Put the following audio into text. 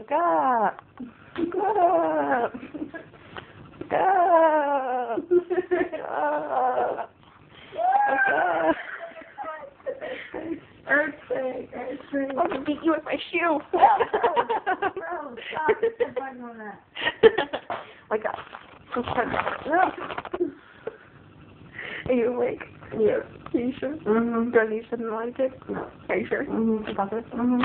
Wake up. Wake up. Wake up. Wake up. Earthquake, earthquake. I'm gonna beat you with my shoe. Oh, Bro, stop. Stop biting on that. Wake up. Are you awake? Yeah. Are you sure? Mm-hmm. Do I need something like it? No. Are you sure? Mm-hmm. About this? Mm-hmm.